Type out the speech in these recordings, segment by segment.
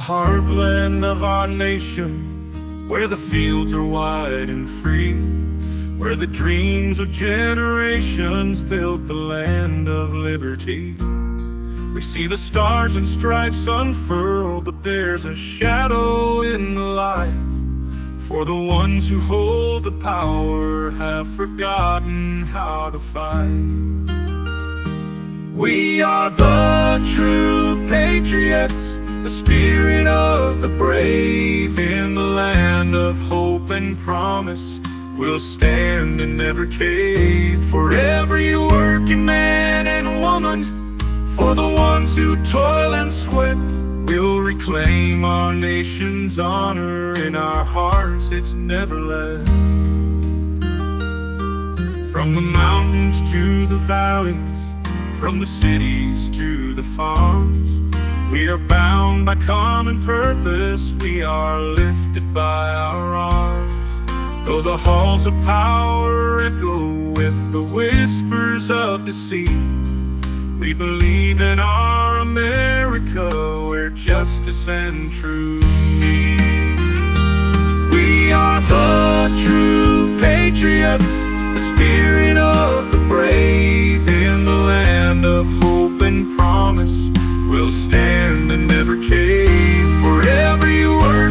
heartland of our nation, where the fields are wide and free, where the dreams of generations built the land of liberty. We see the stars and stripes unfurl, but there's a shadow in the light. For the ones who hold the power have forgotten how to fight. We are the true patriots, the spirit of the brave in the land of hope and promise. We'll stand and never cave for every working man and woman, for the ones who toil and sweat. We'll reclaim our nation's honor in our hearts, it's never left. From the mountains to the valleys from the cities to the farms We are bound by common purpose. We are lifted by our arms. Though the halls of power echo with the whispers of deceit We believe in our America Where justice and truth meet. We are the true patriots The spirit of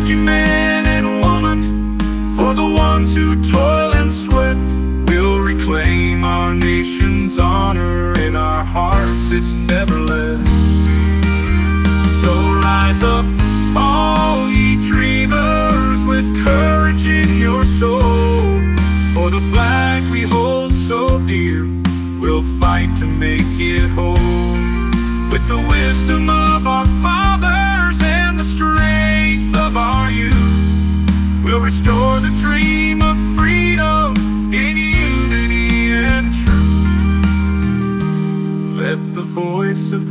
working man and woman. For the ones who toil and sweat We'll reclaim our nation's honor In our hearts. It's never less So rise up, all ye dreamers With courage in your soul. For the flag we hold so dear We'll fight to make it whole. With the wisdom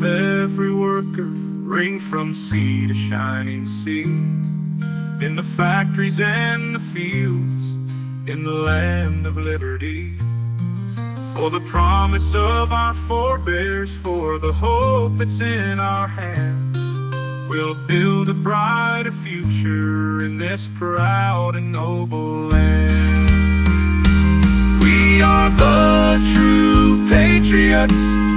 every worker Ring from sea to shining sea In the factories and the fields In the land of liberty for the promise of our forebears, for the hope that's in our hands. We'll build a brighter future in this proud and noble land. We are the true patriots,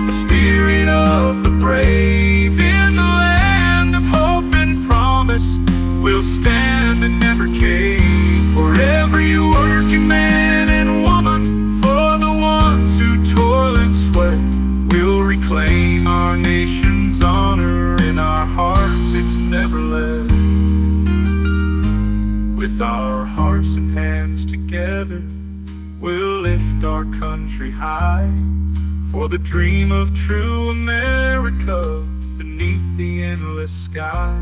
spirit of the brave. In the land of hope and promise, we'll stand and never cave. For every working man and woman, for the ones who toil and sweat, we'll reclaim our nation's honor in our hearts, it's never left. With our hearts and hands together, we'll lift our country high for the dream of true America beneath the endless sky.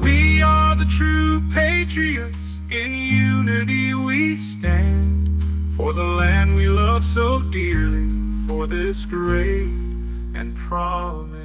We are the true patriots, in unity we stand for the land we love so dearly, for this great and promise.